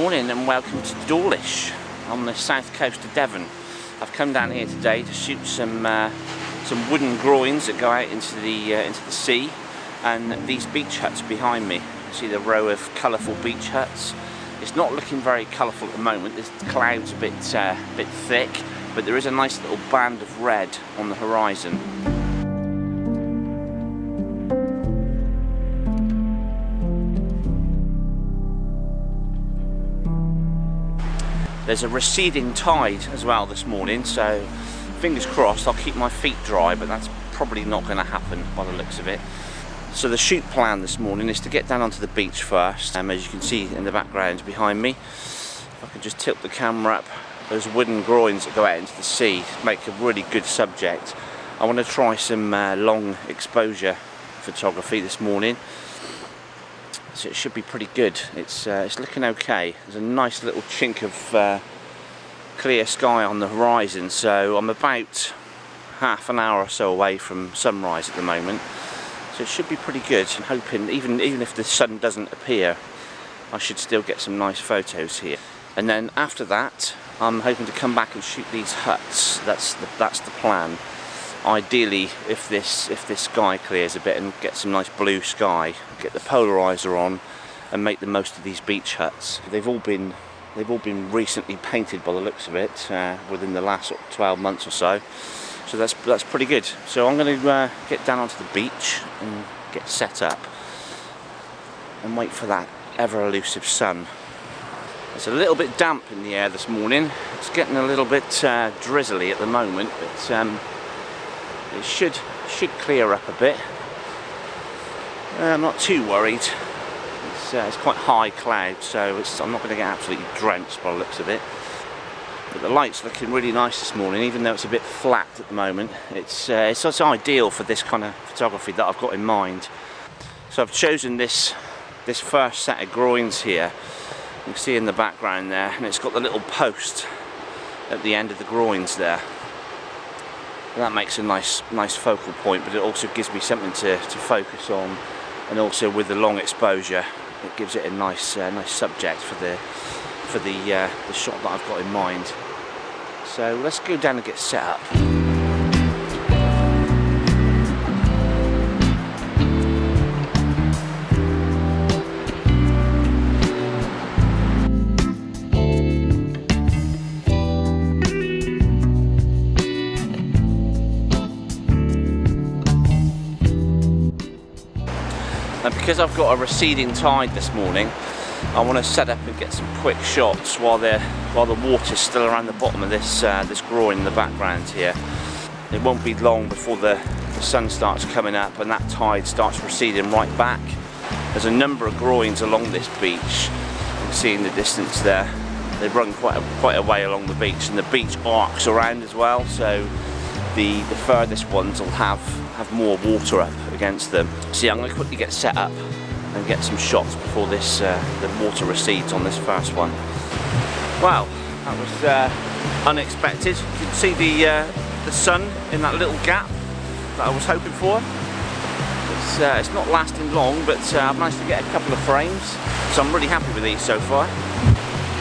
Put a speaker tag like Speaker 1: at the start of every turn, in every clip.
Speaker 1: morning and welcome to Dawlish on the south coast of Devon. I've come down here today to shoot some uh, some wooden groins that go out into the uh, into the sea and these beach huts behind me. You see the row of colourful beach huts. It's not looking very colourful at the moment, the clouds a bit, uh, bit thick but there is a nice little band of red on the horizon. There's a receding tide as well this morning, so fingers crossed I'll keep my feet dry, but that's probably not going to happen by the looks of it. So the shoot plan this morning is to get down onto the beach first, um, as you can see in the background behind me. If I can just tilt the camera up, those wooden groins that go out into the sea make a really good subject. I want to try some uh, long exposure photography this morning so it should be pretty good. It's uh, it's looking okay. There's a nice little chink of uh, clear sky on the horizon, so I'm about half an hour or so away from sunrise at the moment. So it should be pretty good. I'm hoping, even even if the sun doesn't appear, I should still get some nice photos here. And then after that, I'm hoping to come back and shoot these huts. That's the, that's the plan ideally if this if this sky clears a bit and get some nice blue sky get the polarizer on and make the most of these beach huts. They've all been they've all been recently painted by the looks of it uh, within the last 12 months or so. So that's that's pretty good. So I'm going to uh, get down onto the beach and get set up and wait for that ever elusive sun. It's a little bit damp in the air this morning. It's getting a little bit uh, drizzly at the moment but um, it should should clear up a bit. Uh, I'm not too worried. It's, uh, it's quite high cloud, so I'm not going to get absolutely drenched by the looks of it. But the light's looking really nice this morning, even though it's a bit flat at the moment. It's, uh, it's, it's ideal for this kind of photography that I've got in mind. So I've chosen this, this first set of groins here. You can see in the background there, and it's got the little post at the end of the groins there that makes a nice nice focal point but it also gives me something to, to focus on. And also with the long exposure it gives it a nice uh, nice subject for the for the uh, the shot that I've got in mind. So let's go down and get set up because I've got a receding tide this morning I want to set up and get some quick shots while the while the water's still around the bottom of this uh, this groin in the background here. It won't be long before the, the sun starts coming up and that tide starts receding right back. There's a number of groins along this beach. You can see in the distance there they run quite a, quite a way along the beach and the beach arcs around as well. So the, the furthest ones will have, have more water up against them. So yeah, I'm going to quickly get set up and get some shots before this uh, the water recedes on this first one. Wow, that was uh, unexpected. You can see the, uh, the sun in that little gap that I was hoping for. It's, uh, it's not lasting long, but uh, I've managed to get a couple of frames, so I'm really happy with these so far.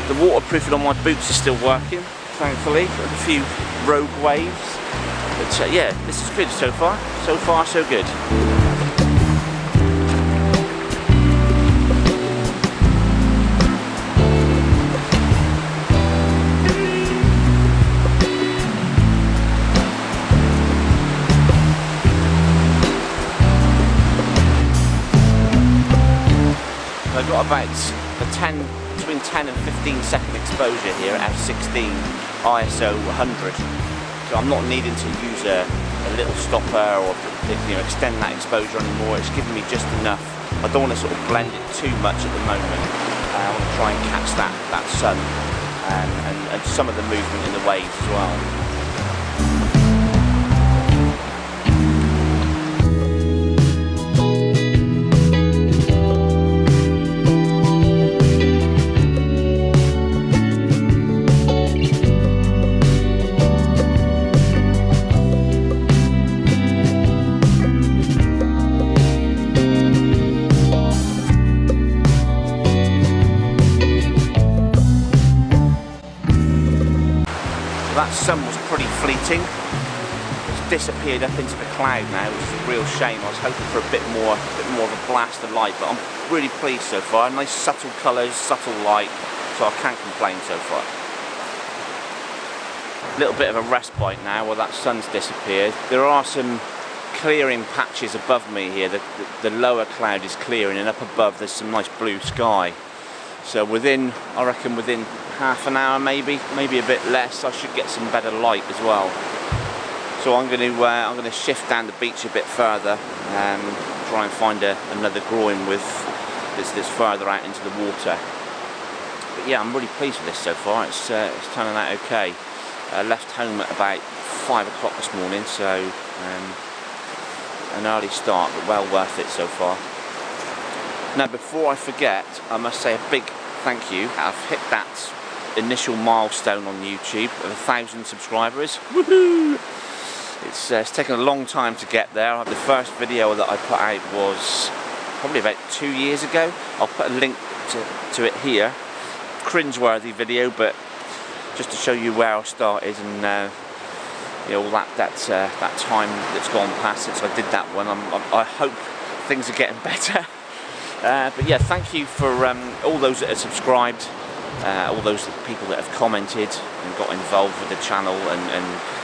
Speaker 1: The waterproofing on my boots is still working, thankfully. A few rogue waves. But uh, yeah, this is good so far. So far, so good. I've got about a 10, between 10 and 15 second exposure here at f16 ISO 100 so I'm not needing to use a, a little stopper or you know extend that exposure anymore. It's giving me just enough. I don't want to sort of blend it too much at the moment. Uh, I want to try and catch that, that sun and, and, and some of the movement in the waves as well. Disappeared up into the cloud now, which is a real shame. I was hoping for a bit more, a bit more of a blast of light, but I'm really pleased so far. Nice subtle colours, subtle light, so I can't complain so far. A little bit of a respite now while that sun's disappeared. There are some clearing patches above me here. The, the, the lower cloud is clearing and up above there's some nice blue sky. So within, I reckon within half an hour maybe, maybe a bit less, I should get some better light as well. So I'm going to uh, I'm going to shift down the beach a bit further and try and find a, another groin with that's, that's further out into the water. But yeah, I'm really pleased with this so far. It's uh, it's turning out okay. I left home at about five o'clock this morning, so um, an early start, but well worth it so far. Now, before I forget, I must say a big thank you. I've hit that initial milestone on YouTube of a thousand subscribers. Woohoo! It's, uh, it's taken a long time to get there. The first video that I put out was probably about two years ago. I'll put a link to, to it here. Cringe-worthy video, but just to show you where I started and uh, you know, all that that uh, that time that's gone past since I did that one. I'm, i hope things are getting better. Uh, but yeah, thank you for um, all those that have subscribed, uh, all those people that have commented and got involved with the channel and, and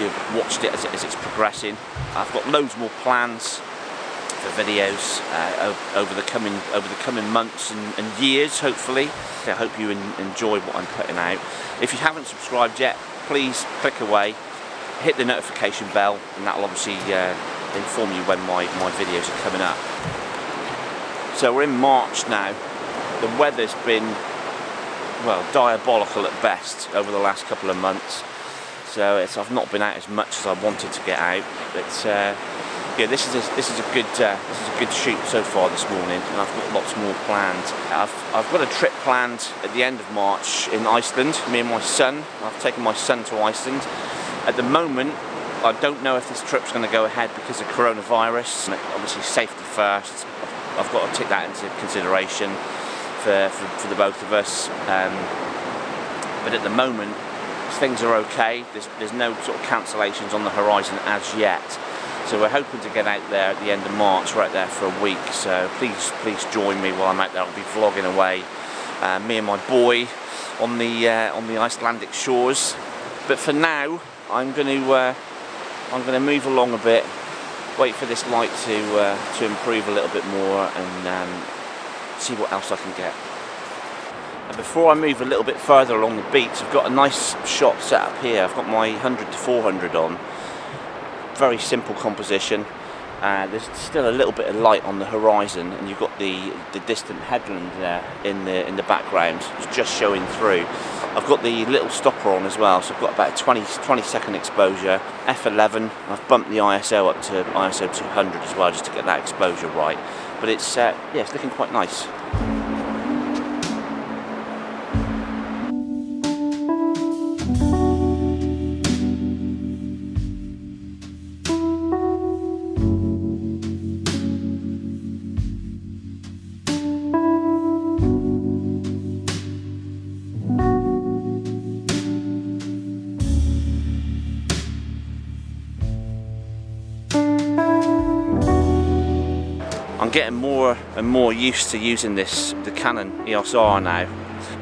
Speaker 1: you know, watched it as, as, it's progressing. I've got loads more plans for videos uh, over the coming over the coming months and, and years, hopefully. I hope you enjoy what I'm putting out. If you haven't subscribed yet, please click away, hit the notification bell, and that'll obviously uh, inform you when my, my videos are coming up. So we're in March now. The weather's been, well, diabolical at best over the last couple of months. So I've not been out as much as I wanted to get out. But uh, yeah, this is a, this is a good uh, this is a good shoot so far this morning, and I've got lots more planned. I've I've got a trip planned at the end of March in Iceland. Me and my son. I've taken my son to Iceland. At the moment, I don't know if this trip's going to go ahead because of coronavirus. Obviously, safety first. I've got to take that into consideration for, for, for the both of us. Um, but at the moment, things are okay. There's, there's no sort of cancellations on the horizon as yet. So we're hoping to get out there at the end of March, right there for a week. So please, please join me while I'm out there. I'll be vlogging away, uh, me and my boy on the uh, on the Icelandic shores. But for now, I'm going to uh, I'm going to move along a bit, wait for this light to uh, to improve a little bit more, and um, see what else I can get. And before I move a little bit further along the beach, I've got a nice shot set up here. I've got my 100 to 400 on very simple composition. Uh, there's still a little bit of light on the horizon, and you've got the the distant headland there in the in the background. It's just showing through. I've got the little stopper on as well, so I've got about a 20, 20 second exposure. F11. I've bumped the ISO up to ISO 200 as well, just to get that exposure right. But it's uh, yeah, it's looking quite nice. More and more used to using this, the Canon EOS R now.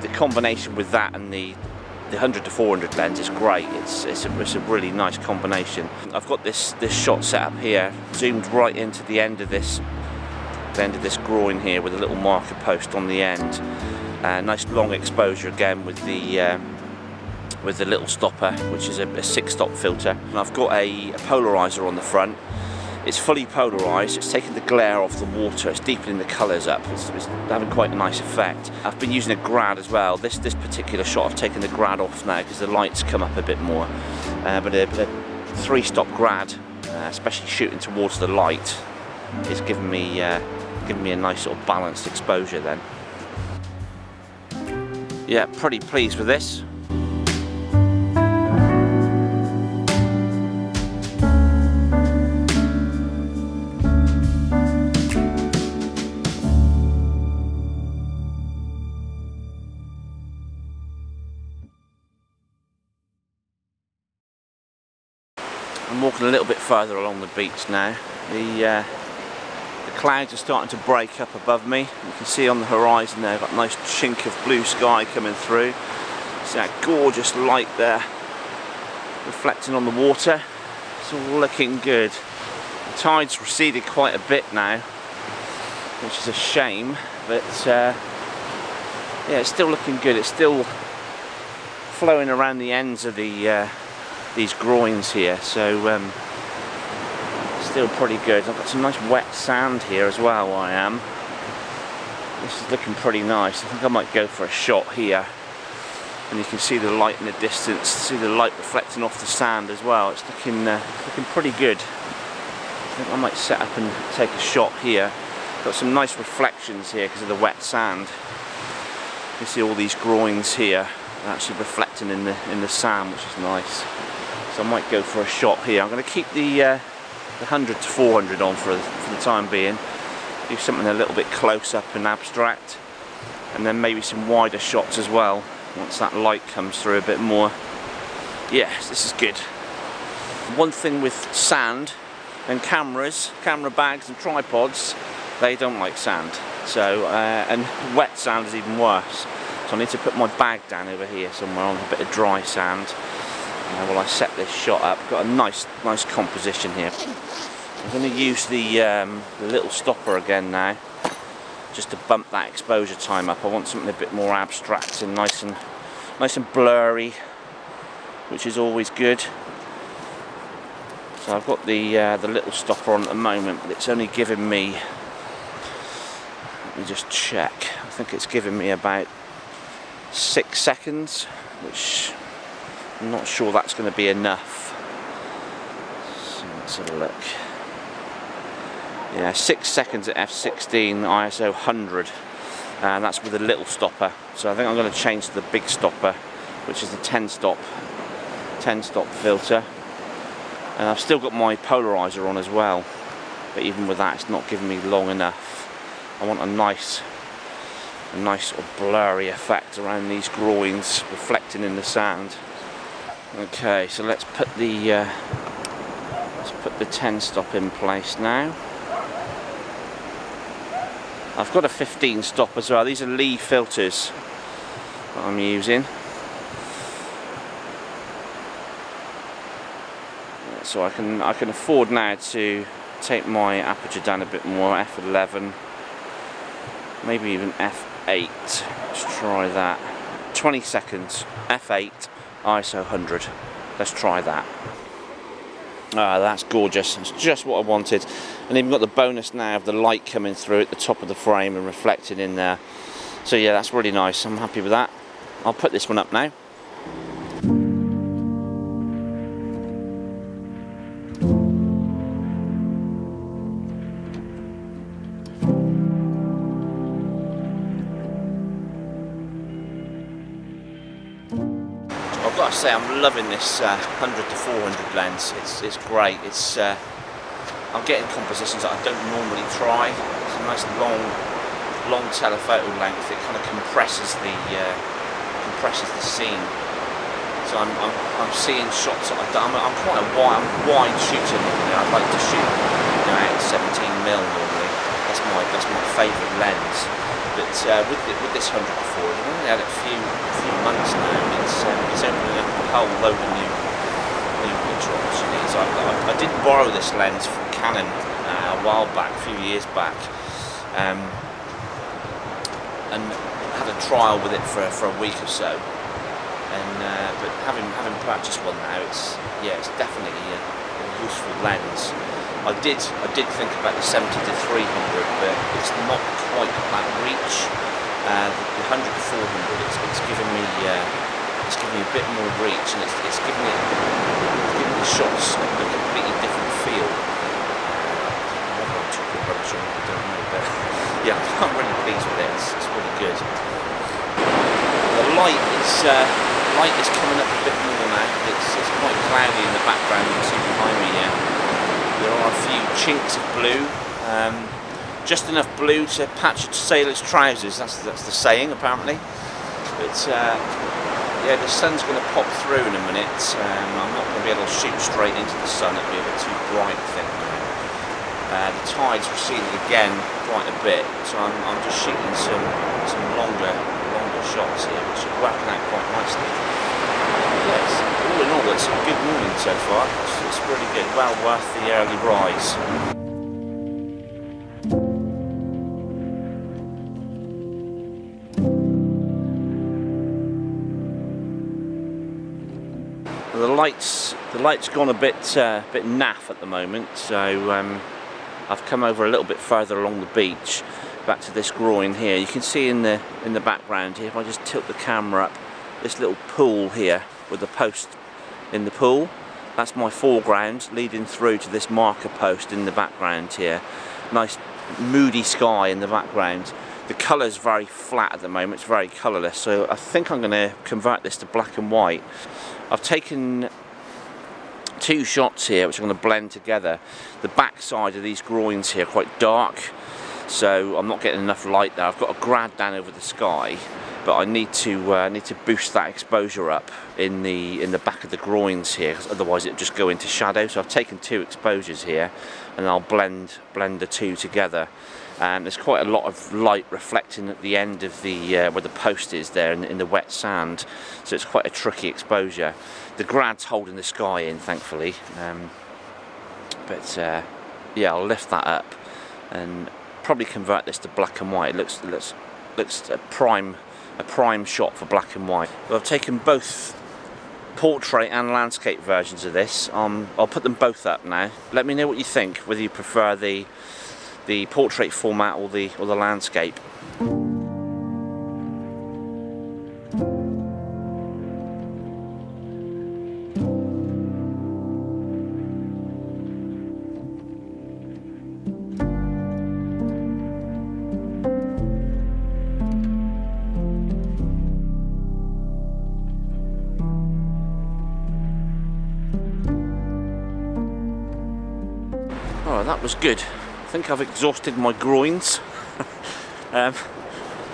Speaker 1: The combination with that and the the 100 to 400 lens is great. It's it's a, it's a really nice combination. I've got this this shot set up here, zoomed right into the end of this the end of this groin here with a little marker post on the end. Uh, nice long exposure again with the um, with the little stopper, which is a, a six stop filter. And I've got a, a polarizer on the front it's fully polarised, it's taking the glare off the water, it's deepening the colours up, it's, it's, having quite a nice effect. I've been using a grad as well. This this particular shot I've taken the grad off now because the lights come up a bit more. Uh, but a, a three stop grad, uh, especially shooting towards the light, is giving me, uh, giving me a nice sort of balanced exposure then. Yeah, pretty pleased with this. Further along the beach now. The uh, the clouds are starting to break up above me. You can see on the horizon there, got a nice chink of blue sky coming through. See that gorgeous light there reflecting on the water. It's all looking good. The tide's receded quite a bit now, which is a shame, but uh, yeah, it's still looking good. It's still flowing around the ends of the uh, these groins here, so um, still pretty good. I've got some nice wet sand here as well where I am. This is looking pretty nice. I think I might go for a shot here. And you can see the light in the distance, see the light reflecting off the sand as well. It's looking, uh, looking pretty good. I think I might set up and take a shot here. Got some nice reflections here because of the wet sand. You see all these groins here actually reflecting in the in the sand, which is nice. So I might go for a shot here. I'm going to keep the uh, the 100 to 400 on for, for the time being. Do something a little bit close up and abstract. And then maybe some wider shots as well, once that light comes through a bit more. Yes, this is good. One thing with sand and cameras, camera bags and tripods, they don't like sand. So, uh, and wet sand is even worse. So I need to put my bag down over here somewhere on a bit of dry sand uh, while I set this shot up. Got a nice, nice composition here. I'm going to use the, um, the little stopper again now, just to bump that exposure time up. I want something a bit more abstract and nice and nice and blurry, which is always good. So I've got the uh, the little stopper on at the moment, but it's only giving me. Let me just check. I think it's giving me about six seconds, which I'm not sure that's going to be enough. So let's have a look. Yeah, six seconds at f16 ISO 100 and uh, that's with a little stopper. So I think I'm going to change to the big stopper, which is the 10 stop, 10 stop filter. And I've still got my polarizer on as well, but even with that, it's not giving me long enough. I want a nice, a nice sort of blurry effect around these groins, reflecting in the sand. Okay, so let's put the uh, let's put the 10 stop in place now. I've got a 15 stop as well. These are Lee filters that I'm using. So I can I can afford now to take my aperture down a bit more, f11, maybe even f8. Let's try that. 20 seconds, f8, ISO 100. Let's try that. Ah, that's gorgeous. It's just what I wanted. And even got the bonus now of the light coming through at the top of the frame and reflecting in there. So yeah, that's really nice. I'm happy with that. I'll put this one up now. To say I'm loving this uh, 100 to 400 lens. It's it's great. It's uh, I'm getting compositions that I don't normally try. It's a nice long long telephoto length. It kind of compresses the uh, compresses the scene. So I'm, I'm, I'm seeing shots that I've done. I'm, I'm quite a wide, I'm wide shooter. I like to shoot you know, at 17 mil normally. That's my that's my favourite lens. But uh, with, the, with this 100 before, I've only had it a few, few months now, it's, um, it's opening up a whole load of new, new picture opportunities. I, I, I did borrow this lens from Canon uh, a while back, a few years back, um, and had a trial with it for, for a week or so. And uh, but having having purchased one now, it's yeah, it's definitely a, a useful lens. I did I did think about the 70 to 300, but it's not quite that reach. Uh, the 100 to 400, it's, it's given me uh, it's given me a bit more reach, and it's, it's given me it's given the shots a completely different feel. Uh, I'm talking rubbish I don't know, but yeah, I'm really pleased with it. It's, it's really good. The light is uh, light is coming up a bit more now. It's, it's quite cloudy in the background. You can see behind me here. There are a few chinks of blue, um, just enough blue to patch a sailor's trousers. That's that's the saying apparently. But uh, yeah, the sun's going to pop through in a minute. Um, I'm not going to be able to shoot straight into the sun, it'll be a bit too bright, I think. Uh, the tide's receded again quite a bit, so I'm, I'm just shooting some some longer longer shots here, which are working out quite nicely. Yes, all in all, it's a good morning so far. It's, it's really good, well worth the early rise. the lights the lights gone a bit uh, bit naff at the moment so um, I've come over a little bit further along the beach back to this groin here you can see in the in the background here if I just tilt the camera up this little pool here with the post in the pool that's my foreground leading through to this marker post in the background here nice moody sky in the background the colour's very flat at the moment, it's very colourless, so I think I'm going to convert this to black and white. I've taken two shots here which I'm going to blend together. The back side of these groins here quite dark, so I'm not getting enough light there. I've got a grad down over the sky, but I need to uh, need to boost that exposure up in the in the back of the groins here, because otherwise it'll just go into shadow. So I've taken two exposures here, and I'll blend blend the two together. And there's quite a lot of light reflecting at the end of the uh, where the post is there in, in, the wet sand. So it's quite a tricky exposure. The grad's holding the sky in thankfully. Um, but uh, yeah I'll lift that up and probably convert this to black and white. It looks it looks looks prime a prime shot for black and white. Well, I've taken both portrait and landscape versions of this. Um, I'll put them both up now. Let me know what you think whether you prefer the the portrait format or the or the landscape. Was good. I think I've exhausted my groins. um,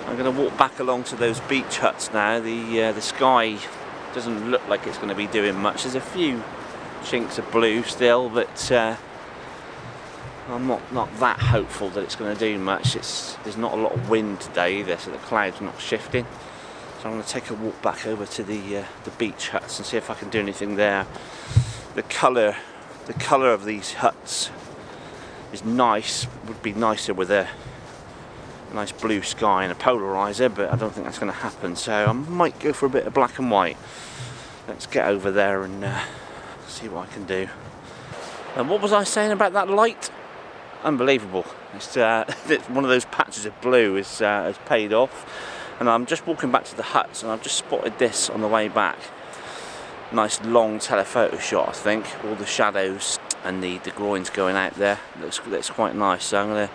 Speaker 1: I'm going to walk back along to those beach huts now. The uh, the sky doesn't look like it's going to be doing much. There's a few chinks of blue still, but uh, I'm not not that hopeful that it's going to do much. It's there's not a lot of wind today either, so the clouds not shifting. So I'm going to take a walk back over to the uh, the beach huts and see if I can do anything there. The colour the colour of these huts is nice, would be nicer with a nice blue sky and a polarizer, but I don't think that's going to happen. So I might go for a bit of black and white. Let's get over there and uh, see what I can do. And what was I saying about that light? Unbelievable. It's, uh, one of those patches of blue is, uh, has paid off. And I'm just walking back to the huts and I've just spotted this on the way back. Nice long telephoto shot I think, all the shadows and the, the groins going out there. Looks, looks quite nice. So I'm going to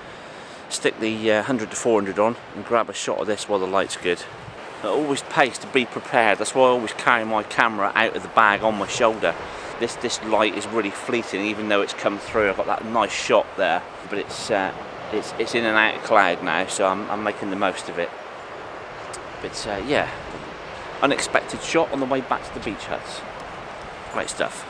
Speaker 1: stick the uh, 100 to 400 on and grab a shot of this while the light's good. Always pays to be prepared. That's why I always carry my camera out of the bag on my shoulder. This this light is really fleeting, even though it's come through. I've got that nice shot there, but it's uh, it's it's in and out of cloud now, so I'm, I'm making the most of it. But uh, yeah, unexpected shot on the way back to the beach huts. Great stuff.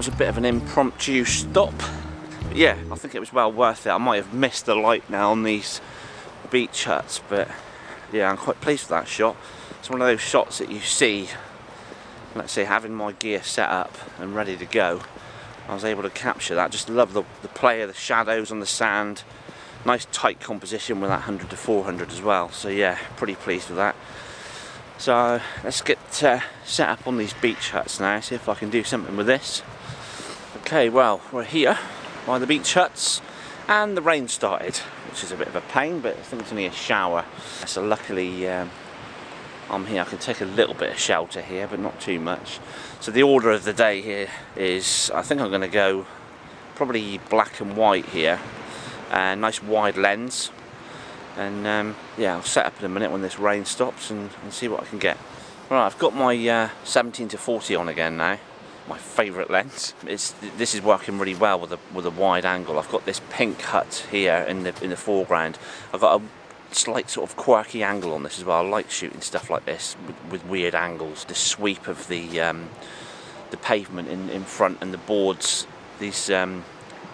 Speaker 1: Was a bit of an impromptu stop. But yeah, I think it was well worth it. I might have missed the light now on these beach huts, but yeah, I'm quite pleased with that shot. It's one of those shots that you see, let's say having my gear set up and ready to go, I was able to capture that. Just love the, the play of the shadows on the sand. Nice tight composition with that 100 to 400 as well. So yeah, pretty pleased with that. So let's get uh, set up on these beach huts now, see if I can do something with this. Okay, well, we're here by the beach huts and the rain started, which is a bit of a pain, but I think it's only a shower. So luckily um, I'm here, I can take a little bit of shelter here, but not too much. So the order of the day here is, I think I'm going to go probably black and white here. uh, nice wide lens and um, yeah I'll set up in a minute when this rain stops and, and see what I can get. Right I've got my uh, 17 to 40 on again now my favourite lens. It's, this is working really well with a with a wide angle. I've got this pink hut here in the in the foreground. I've got a slight sort of quirky angle on this as well. I like shooting stuff like this with, with weird angles. The sweep of the um, the pavement in, in front and the boards, these um,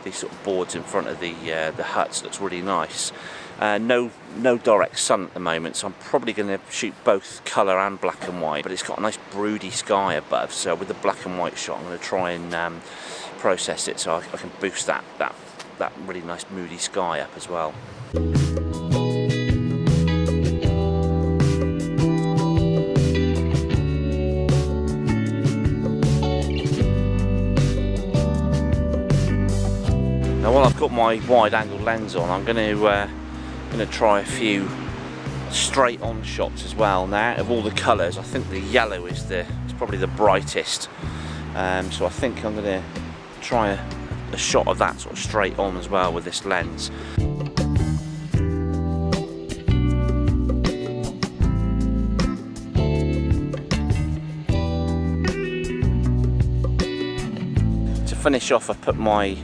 Speaker 1: these sort of boards in front of the uh, the huts looks really nice. Uh, no, no direct sun at the moment, so I'm probably going to shoot both colour and black and white. But it's got a nice broody sky above, so with the black and white shot, I'm going to try and um, process it so I, I can boost that that that really nice moody sky up as well. Now while I've got my wide angle lens on I'm going to uh, going to try a few straight on shots as well. Now of all the colours I think the yellow is the is probably the brightest. Um, so I think I'm going to try a, a shot of that sort of straight on as well with this lens. To finish off I put my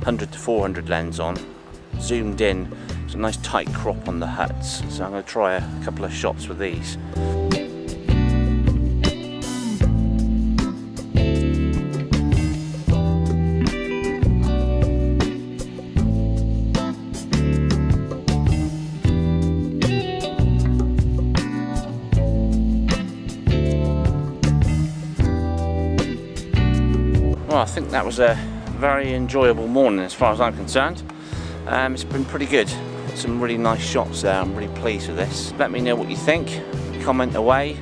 Speaker 1: 100 to 400 lens on, zoomed in, it's a nice tight crop on the huts, so I'm going to try a couple of shots with these. Well, I think that was a very enjoyable morning as far as I'm concerned. Um, it's been pretty good. Some really nice shots there. I'm really pleased with this. Let me know what you think. Comment away.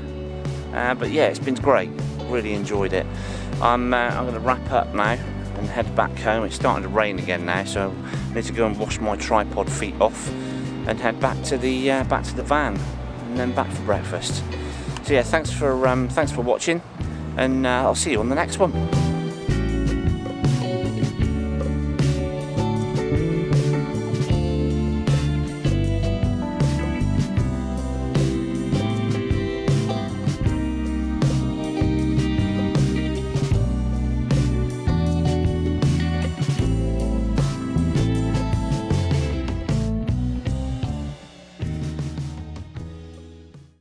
Speaker 1: Uh, but yeah, it's been great. Really enjoyed it. I'm, uh, I'm going to wrap up now and head back home. It's starting to rain again now, so I need to go and wash my tripod feet off and head back to the uh, back to the van and then back for breakfast. So yeah, thanks for um, thanks for watching, and uh, I'll see you on the next one.